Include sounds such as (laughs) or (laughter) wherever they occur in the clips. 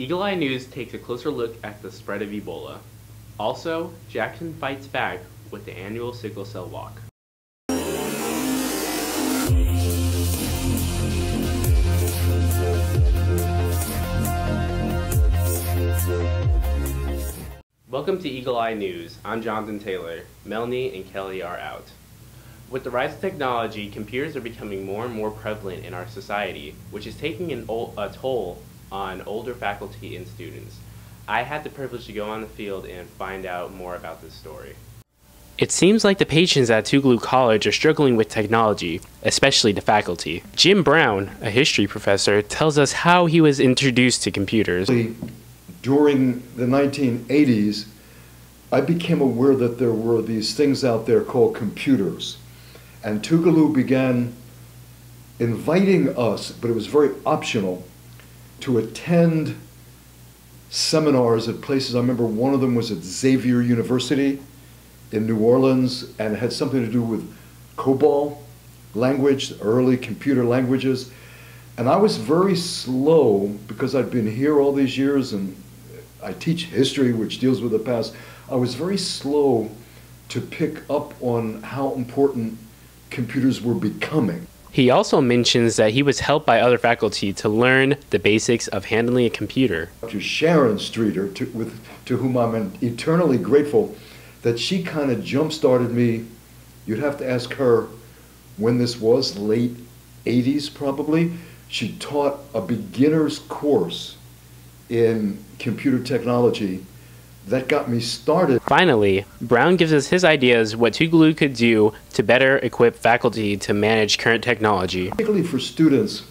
Eagle Eye News takes a closer look at the spread of Ebola. Also, Jackson fights back with the annual sickle cell walk. Welcome to Eagle Eye News. I'm Jonathan Taylor. Melanie and Kelly are out. With the rise of technology, computers are becoming more and more prevalent in our society, which is taking an a toll on older faculty and students. I had the privilege to go on the field and find out more about this story. It seems like the patients at Tougaloo College are struggling with technology, especially the faculty. Jim Brown, a history professor, tells us how he was introduced to computers. During the 1980s, I became aware that there were these things out there called computers. And Tougaloo began inviting us, but it was very optional, to attend seminars at places. I remember one of them was at Xavier University in New Orleans, and it had something to do with COBOL language, early computer languages. And I was very slow because I'd been here all these years and I teach history, which deals with the past. I was very slow to pick up on how important computers were becoming. He also mentions that he was helped by other faculty to learn the basics of handling a computer. To Sharon Streeter, to, with, to whom I'm eternally grateful, that she kind of jump started me. You'd have to ask her when this was, late 80s probably. She taught a beginner's course in computer technology that got me started. Finally, Brown gives us his ideas what Tougaloo could do to better equip faculty to manage current technology. Particularly for students,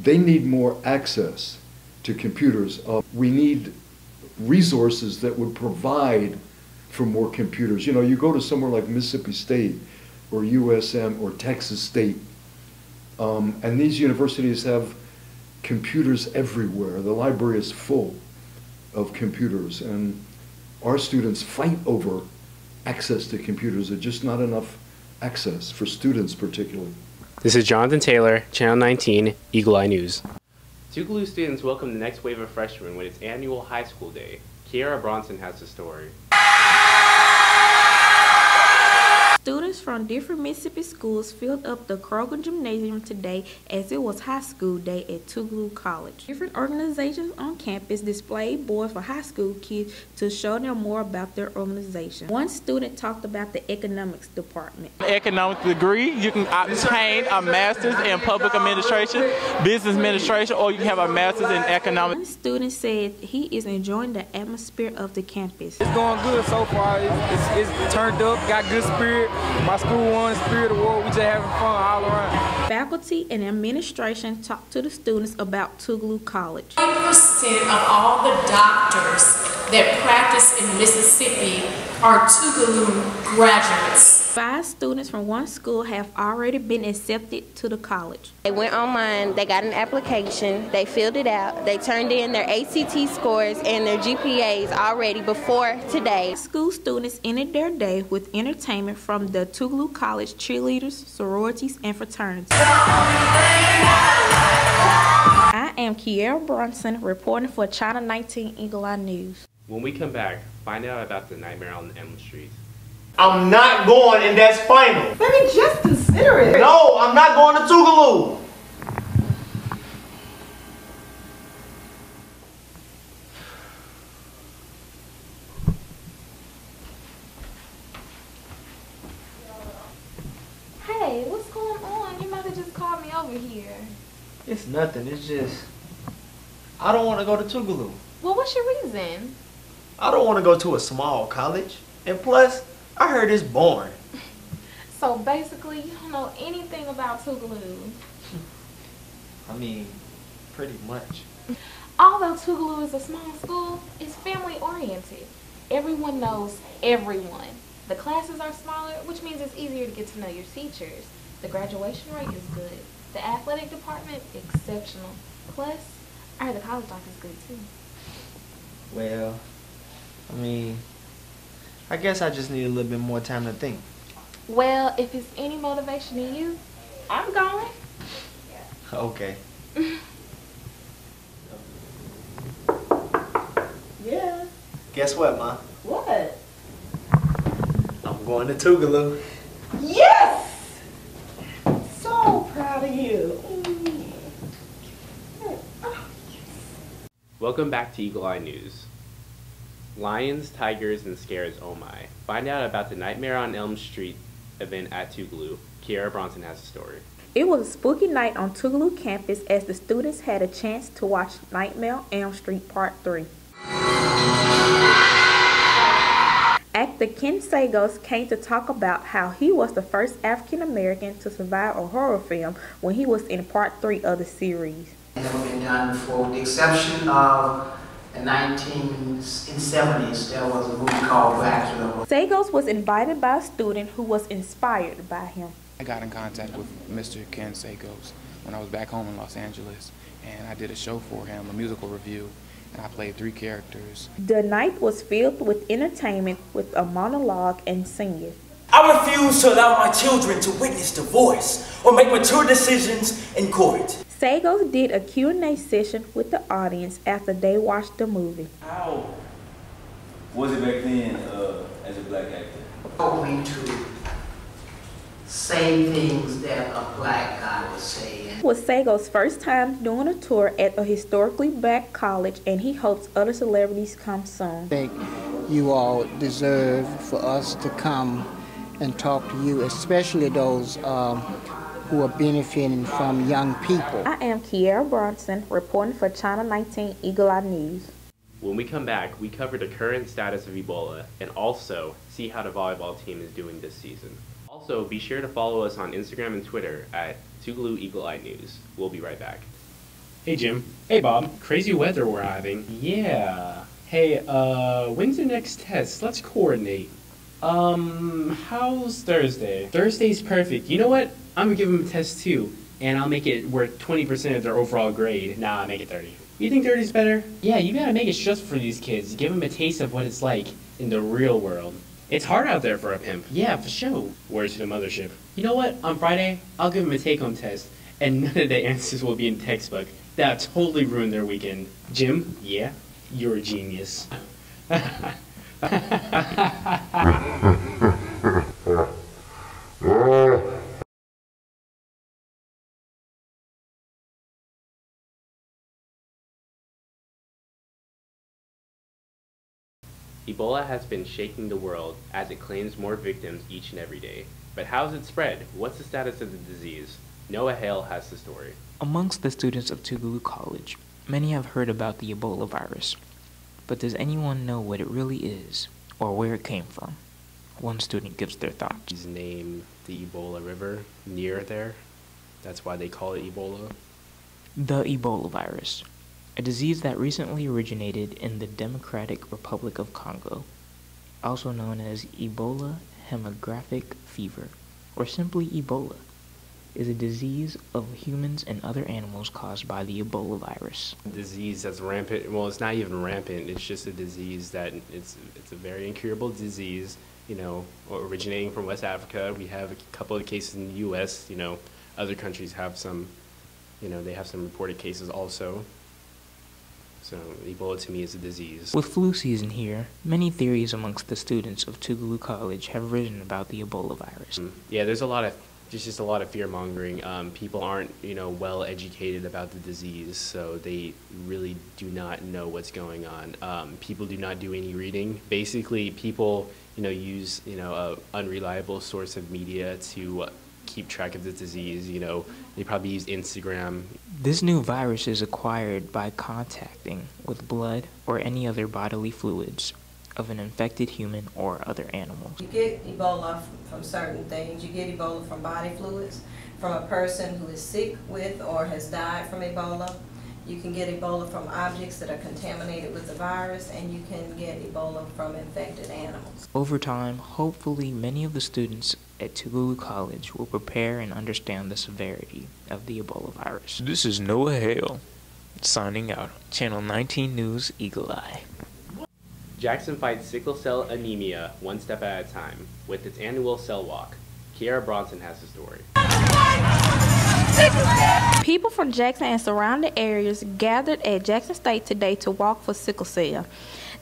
they need more access to computers. Uh, we need resources that would provide for more computers. You know, you go to somewhere like Mississippi State or USM or Texas State, um, and these universities have computers everywhere. The library is full of computers, and our students fight over access to computers. There's just not enough access for students, particularly. This is Jonathan Taylor, Channel 19, Eagle Eye News. Tougaloo students welcome the next wave of freshmen with its annual high school day. Kiara Bronson has the story. Students from different Mississippi schools filled up the Kroger Gymnasium today as it was high school day at Tougaloo College. Different organizations on campus displayed boards for high school kids to show them more about their organization. One student talked about the economics department. Economics degree, you can obtain a master's in public administration, business administration, or you can have a master's in economics. One student said he is enjoying the atmosphere of the campus. It's going good so far. It's, it's, it's turned up, got good spirit. My school won Spirit Award. We just having fun all around. Faculty and administration talked to the students about Tougaloo College. 40% of all the doctors that practice in Mississippi are Tougaloo graduates. Five students from one school have already been accepted to the college. They went online, they got an application, they filled it out, they turned in their ACT scores and their GPAs already before today. School students ended their day with entertainment from the Tougaloo College cheerleaders, sororities, and fraternities. I am Kiara Bronson reporting for Channel 19 Eagle Eye News. When we come back, find out about the nightmare on Elm Street. I'm not going, and that's final. Let me just consider it. No, I'm not going to Tougaloo. Hey, what's going on? Your mother just called me over here. It's nothing. It's just I don't want to go to Tougaloo. Well, what's your reason? I don't want to go to a small college, and plus, I heard it's boring. So basically, you don't know anything about Tougaloo. I mean, pretty much. Although Tougaloo is a small school, it's family oriented. Everyone knows everyone. The classes are smaller, which means it's easier to get to know your teachers. The graduation rate is good. The athletic department, exceptional. Plus, I heard the college doc is good too. Well, I mean, I guess I just need a little bit more time to think. Well, if it's any motivation in you, I'm going. (laughs) Okay. (laughs) Yeah. Guess what, Ma? What? I'm going to Tougaloo. Yes! So proud of you. Welcome back to Eagle Eye News. Lions, tigers, and scares, oh my. Find out about the Nightmare on Elm Street event at Tougaloo. Kiara Bronson has the story. It was a spooky night on Tougaloo campus as the students had a chance to watch Nightmare on Elm Street Part 3. Actor Ken Sagoes came to talk about how he was the first African American to survive a horror film when he was in Part 3 of the series. Never been done before, with the exception of the 1970s, there was a movie called Dracula. Sagoes was invited by a student who was inspired by him. I got in contact with Mr. Ken Sagoes when I was back home in Los Angeles, and I did a show for him, a musical review, and I played three characters. The night was filled with entertainment with a monologue and singing. I refuse to allow my children to witness divorce or make mature decisions in court. Sagoes did a Q&A session with the audience after they watched the movie. How was it back then uh, as a black actor? Told me to say things that a black guy would say. It was Sagoes' first time doing a tour at a historically black college and he hopes other celebrities come soon. I think you all deserve for us to come and talk to you, especially those um, who are benefiting from young people. I am Kiara Bronson, reporting for Channel 19 Eagle Eye News. When we come back, we cover the current status of Ebola and also see how the volleyball team is doing this season. Also, be sure to follow us on Instagram and Twitter at Tougaloo Eagle Eye News. We'll be right back. Hey Jim. Hey Bob. Crazy weather we're having. Yeah. Hey, uh, when's the next test? Let's coordinate. Um, how's Thursday? Thursday's perfect. You know what? I'm gonna give them a test too, and I'll make it worth 20% of their overall grade. Nah, make it 30. You think 30's better? Yeah, you gotta make it just for these kids. Give them a taste of what it's like in the real world. It's hard out there for a pimp. Yeah, for sure. Where's the mothership? You know what? On Friday, I'll give them a take-home test, and (laughs) none of the answers will be in textbook. That totally ruined their weekend. Jim, yeah, you're a genius. (laughs) Ebola has been shaking the world as it claims more victims each and every day. But how's it spread? What's the status of the disease? Noah Hale has the story. Amongst the students of Tougaloo College, many have heard about the Ebola virus. But does anyone know what it really is or where it came from? One student gives their thoughts. He's named the Ebola River near there. That's why they call it Ebola. The Ebola virus, a disease that recently originated in the Democratic Republic of Congo, also known as Ebola hemorrhagic fever, or simply Ebola, is a disease of humans and other animals caused by the Ebola virus. Disease that's rampant. Well, it's not even rampant. It's just a disease that it's it's a very incurable disease. You know, originating from West Africa. We have a couple of cases in the U.S. You know, other countries have some. You know, they have some reported cases also. So Ebola to me is a disease. With flu season here, many theories amongst the students of Tougaloo College have risen about the Ebola virus. Mm, yeah, there's a lot of there's just a lot of fear mongering. Um, people aren't, you know, well educated about the disease, so they really do not know what's going on. Um, people do not do any reading. Basically, people, you know, use, you know, a unreliable source of media to uh, keep track of the disease. You know, they probably use Instagram. This new virus is acquired by contacting with blood or any other bodily fluids of an infected human or other animals. You get Ebola from certain things. You get Ebola from body fluids, from a person who is sick with or has died from Ebola. You can get Ebola from objects that are contaminated with the virus, and you can get Ebola from infected animals. Over time, hopefully, many of the students at Tougaloo College will prepare and understand the severity of the Ebola virus. This is Noah Hale, signing out. Channel 19 News, Eagle Eye. Jackson fights sickle cell anemia one step at a time with its annual cell walk. Kiara Bronson has the story. People from Jackson and surrounding areas gathered at Jackson State today to walk for sickle cell.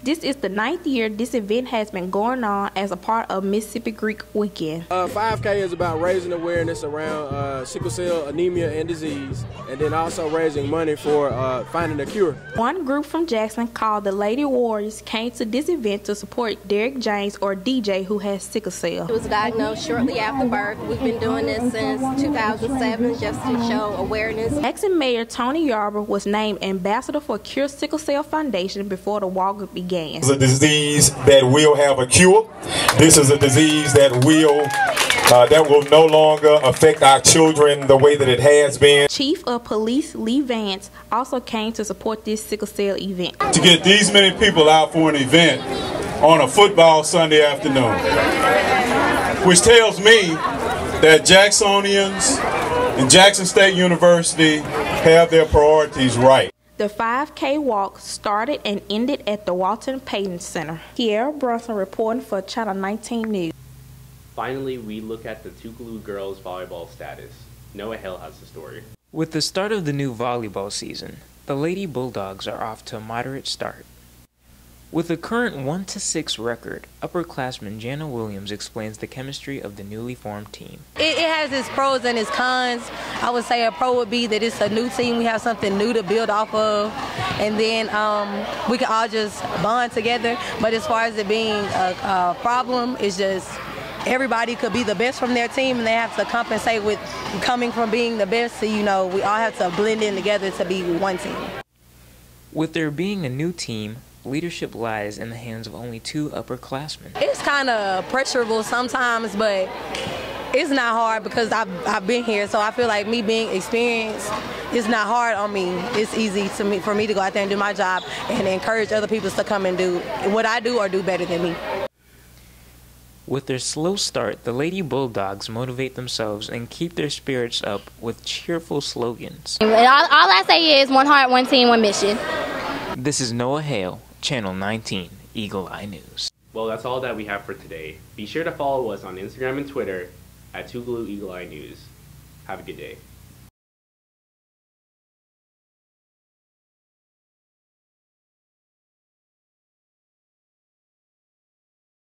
This is the ninth year this event has been going on as a part of Mississippi Greek Weekend. Uh, 5K is about raising awareness around uh, sickle cell anemia and disease, and then also raising money for uh, finding a cure. One group from Jackson called the Lady Warriors came to this event to support Derek James or DJ who has sickle cell. He was diagnosed shortly after birth. We've been doing this since 2007 just to show awareness. Jackson Mayor Tony Yarber was named ambassador for Cure Sickle Cell Foundation before the walk began. This is a disease that will have a cure. This is a disease that will uh, that will no longer affect our children the way that it has been. Chief of Police Lee Vance also came to support this sickle cell event. To get these many people out for an event on a football Sunday afternoon, which tells me that Jacksonians and Jackson State University have their priorities right. The 5K walk started and ended at the Walter Payton Center. Kiara Bronson reporting for Channel 19 News. Finally, we look at the Tougaloo girls volleyball status. Noah Hill has the story. With the start of the new volleyball season, the Lady Bulldogs are off to a moderate start. With a current 1 to 6 record, upperclassman Jana Williams explains the chemistry of the newly formed team. It, it, has its pros and its cons. I would say a pro would be that it's a new team. We have something new to build off of, and then um, we can all just bond together. But as far as it being a, a problem, it's just everybody could be the best from their team, and they have to compensate with coming from being the best. So you know, we all have to blend in together to be one team. With there being a new team, leadership lies in the hands of only two upperclassmen. It's kind of pressurable sometimes, but it's not hard because I've, I've been here. So I feel like me being experienced, it's not hard on me. It's easy to me for me to go out there and do my job and encourage other people to come and do what I do or do better than me. With their slow start, the Lady Bulldogs motivate themselves and keep their spirits up with cheerful slogans. All, all I say is one heart, one team, one mission. This is Noah Hale, Channel 19, Eagle Eye News. Well, that's all that we have for today. Be sure to follow us on Instagram and Twitter at Tougaloo Eagle Eye News. Have a good day.